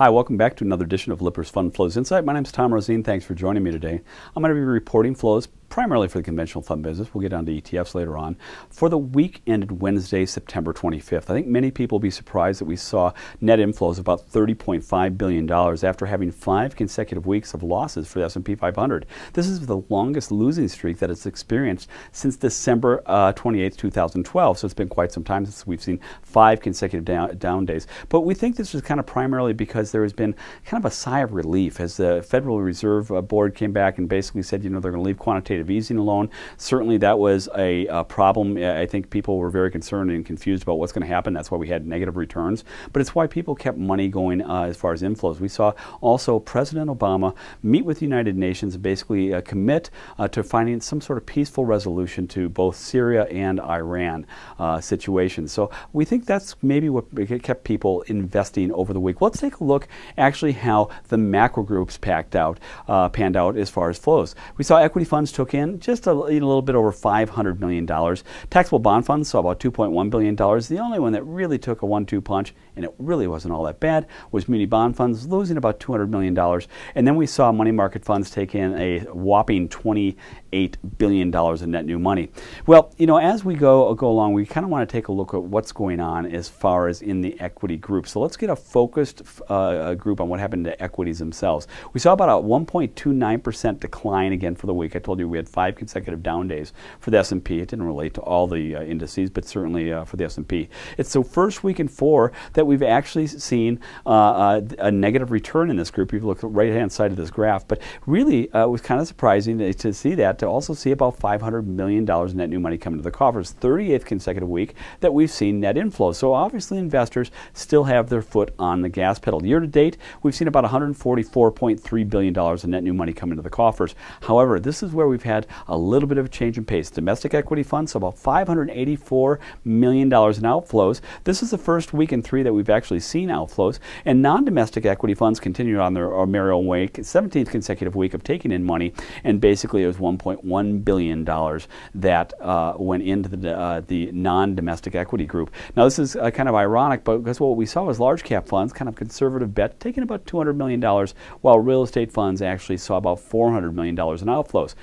Hi, welcome back to another edition of Lipper's Fund Flows Insight. My name is Tom Roseen. Thanks for joining me today. I'm going to be reporting flows primarily for the conventional fund business. We'll get down to ETFs later on. For the week ended Wednesday, September 25th, I think many people will be surprised that we saw net inflows of about $30.5 billion after having five consecutive weeks of losses for the S&P 500. This is the longest losing streak that it's experienced since December uh, 28, 2012. So it's been quite some time since we've seen five consecutive down, down days. But we think this is kind of primarily because there has been kind of a sigh of relief as the Federal Reserve uh, Board came back and basically said, you know, they're going to leave quantitative quantitative easing alone. Certainly, that was a, a problem. I think people were very concerned and confused about what's going to happen. That's why we had negative returns. But it's why people kept money going uh, as far as inflows. We saw also President Obama meet with the United Nations and basically uh, commit uh, to finding some sort of peaceful resolution to both Syria and Iran uh, situations. So we think that's maybe what kept people investing over the week. Let's take a look actually how the macro groups packed out, uh, panned out as far as flows. We saw equity funds took in just a, a little bit over $500 million. Taxable bond funds saw about $2.1 billion. The only one that really took a one two punch, and it really wasn't all that bad, was muni bond funds, losing about $200 million. And then we saw money market funds take in a whopping 20 $8 billion in net new money. Well, you know, as we go, go along, we kind of want to take a look at what's going on as far as in the equity group. So let's get a focused uh, group on what happened to equities themselves. We saw about a 1.29% decline again for the week. I told you we had five consecutive down days for the S&P. It didn't relate to all the uh, indices, but certainly uh, for the S&P. It's the first week in four that we've actually seen uh, uh, a negative return in this group. If You look at the right-hand side of this graph, but really uh, it was kind of surprising to see that to also see about $500 million in net new money coming to the coffers. 38th consecutive week that we've seen net inflows. So obviously investors still have their foot on the gas pedal. Year to date, we've seen about $144.3 billion in net new money coming to the coffers. However, this is where we've had a little bit of a change in pace. Domestic equity funds, so about $584 million in outflows. This is the first week in three that we've actually seen outflows. And non-domestic equity funds continued on their merry way. 17th consecutive week of taking in money, and basically it was $1.1 billion that uh, went into the, uh, the non-domestic equity group. Now this is uh, kind of ironic, but because what we saw was large cap funds, kind of conservative bet, taking about $200 million, while real estate funds actually saw about $400 million in outflows.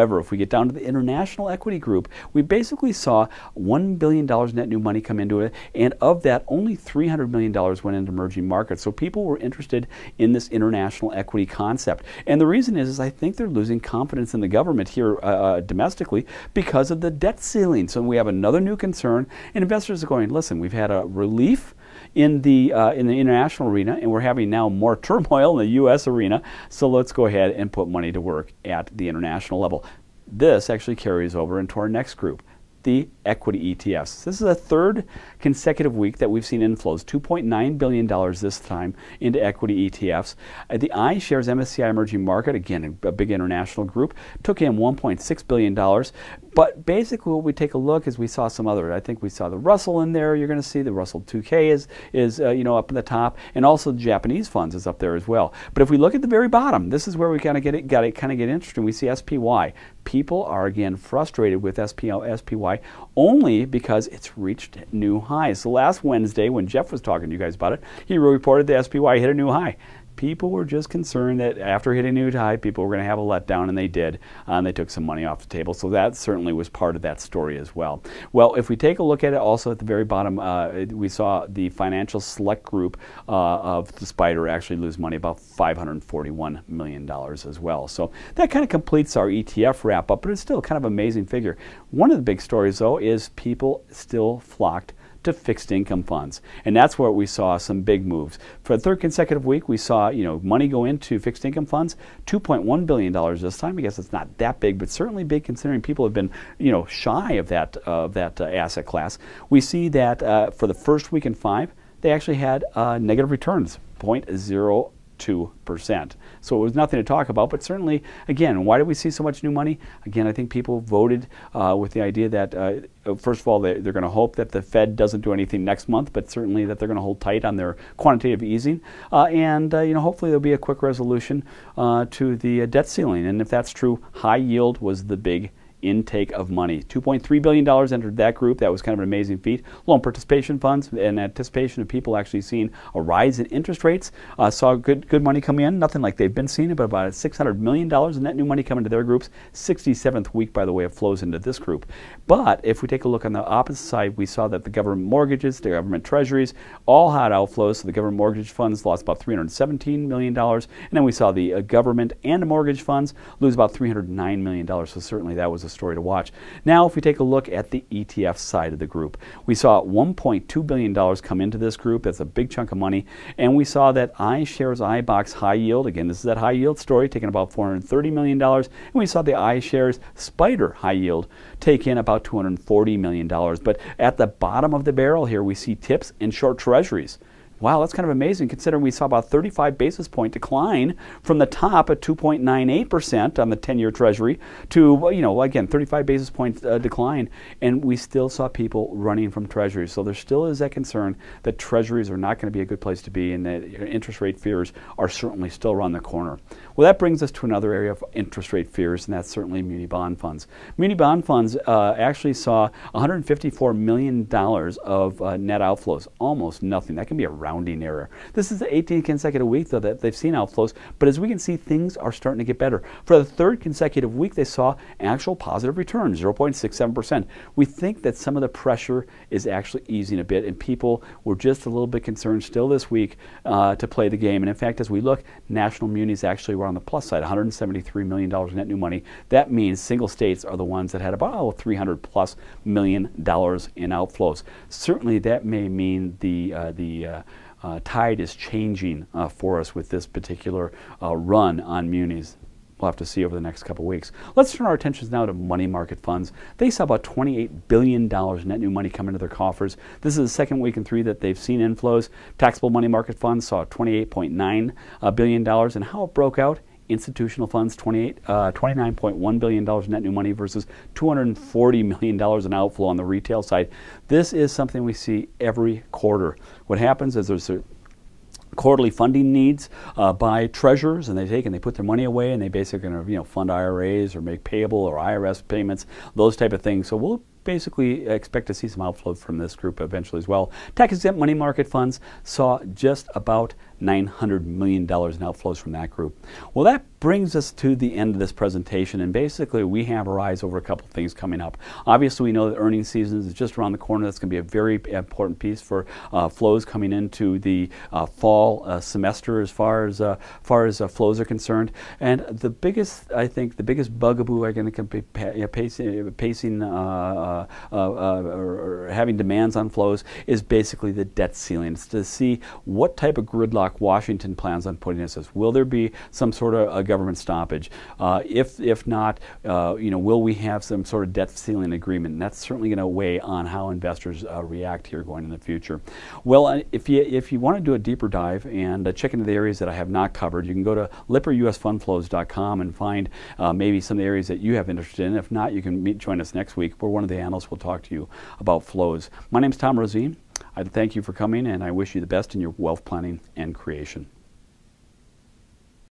If we get down to the international equity group, we basically saw $1 billion net new money come into it, and of that, only $300 million went into emerging markets. So people were interested in this international equity concept. And the reason is, is I think they're losing confidence in the government here uh, uh, domestically because of the debt ceiling. So we have another new concern, and investors are going, listen, we've had a relief in the uh, in the international arena, and we're having now more turmoil in the U.S. arena. So let's go ahead and put money to work at the international level. This actually carries over into our next group the equity ETFs. This is the third consecutive week that we've seen inflows, $2.9 billion this time into equity ETFs. Uh, the iShares MSCI Emerging Market, again, a big international group, took in $1.6 billion. But basically, what we take a look is we saw some other. I think we saw the Russell in there. You're going to see the Russell 2K is is uh, you know up in the top, and also the Japanese funds is up there as well. But if we look at the very bottom, this is where we kind of get it got it kind of get interesting. We see SPY. People are again frustrated with SPL, SPY only because it's reached new highs. So last Wednesday, when Jeff was talking to you guys about it, he reported the SPY hit a new high people were just concerned that after hitting new high, people were going to have a letdown, and they did. And they took some money off the table. So that certainly was part of that story as well. Well, if we take a look at it, also at the very bottom, uh, we saw the financial select group uh, of the Spider actually lose money, about $541 million as well. So that kind of completes our ETF wrap up, but it's still kind of amazing figure. One of the big stories, though, is people still flocked to fixed income funds. And that's where we saw some big moves. For the third consecutive week, we saw you know money go into fixed income funds, $2.1 billion this time. I guess it's not that big, but certainly big considering people have been you know shy of that, uh, that uh, asset class. We see that uh, for the first week in five, they actually had uh, negative returns, 0.0 2%. So it was nothing to talk about, but certainly, again, why did we see so much new money? Again, I think people voted uh, with the idea that, uh, uh first of all, they, are going to hope that the Fed doesn't do anything next month, but certainly that they're going to hold tight on their quantitative easing. Uh, and, uh, you know, hopefully there'll be a quick resolution uh, to the debt ceiling. And if that's true, high yield was the big intake of money. $2.3 billion entered that group. That was kind of an amazing feat. Loan participation funds in anticipation of people actually seeing a rise in interest rates uh, saw good good money come in. Nothing like they've been seeing, but about $600 million in net new money coming to their groups. 67th week, by the way, of flows into this group. But if we take a look on the opposite side, we saw that the government mortgages, the government treasuries, all had outflows. So the government mortgage funds lost about $317 million. And then we saw the uh, government and mortgage funds lose about $309 million. So certainly that was a story to watch. Now, if we take a look at the ETF side of the group, we saw $1.2 billion come into this group. That's a big chunk of money. And we saw that iShares iBoxx High Yield, again, this is that high yield story, taking about $430 million. And we saw the iShares Spider High Yield take in about $240 million. But at the bottom of the barrel here, we see tips and short treasuries. Wow, that's kind of amazing considering we saw about 35 basis point decline from the top at 2.98% on the 10-year Treasury to, you know, again, 35 basis point uh, decline, and we still saw people running from Treasuries. So there still is that concern that Treasuries are not going to be a good place to be, and that interest rate fears are certainly still around the corner. Well, that brings us to another area of interest rate fears, and that's certainly muni bond funds. Muni bond funds uh, actually saw 154 million dollars of uh, net outflows, almost nothing. That can be a rounding error. This is the 18th consecutive week, though, that they've seen outflows, but as we can see, things are starting to get better. For the third consecutive week, they saw actual positive returns, 0.67%. We think that some of the pressure is actually easing a bit, and people were just a little bit concerned still this week uh, to play the game. And in fact, as we look, national munis actually were on the plus side, $173 million in net new money. That means single states are the ones that had about 300 plus million dollars in outflows. Certainly, that may mean the uh, the uh, uh, tide is changing uh, for us with this particular uh, run on munis. We'll have to see over the next couple weeks. Let's turn our attentions now to money market funds. They saw about $28 billion in net new money come into their coffers. This is the second week in three that they've seen inflows. Taxable money market funds saw $28.9 uh, and how it broke out institutional funds, 28, uh, $29.1 billion net new money versus $240 million in outflow on the retail side. This is something we see every quarter. What happens is there's a quarterly funding needs uh, by treasurers and they take and they put their money away and they basically going to you know fund IRAs or make payable or IRS payments those type of things so we'll basically expect to see some outflow from this group eventually as well tax exempt money market funds saw just about $900 million in outflows from that group. Well, that brings us to the end of this presentation, and basically we have our eyes over a couple things coming up. Obviously, we know that earnings season is just around the corner. That's going to be a very important piece for uh, flows coming into the uh, fall uh, semester as far as uh, far as uh, flows are concerned. And the biggest, I think, the biggest bugaboo are going to be pacing, pacing uh, or having demands on flows is basically the debt ceiling. It's to see what type of gridlock Washington plans on putting us. Will there be some sort of a government stoppage? Uh, if if not, uh, you know, will we have some sort of debt ceiling agreement? And that's certainly going to weigh on how investors uh, react here going in the future. Well, uh, if you if you want to do a deeper dive and uh, check into the areas that I have not covered, you can go to lipperusfundflows.com and find maybe some of the areas that you have interest in. If not, you can meet, join us next week where one of the analysts will talk to you about flows. My name is Tom Roseen. I thank you for coming and I wish you the best in your wealth planning and creation.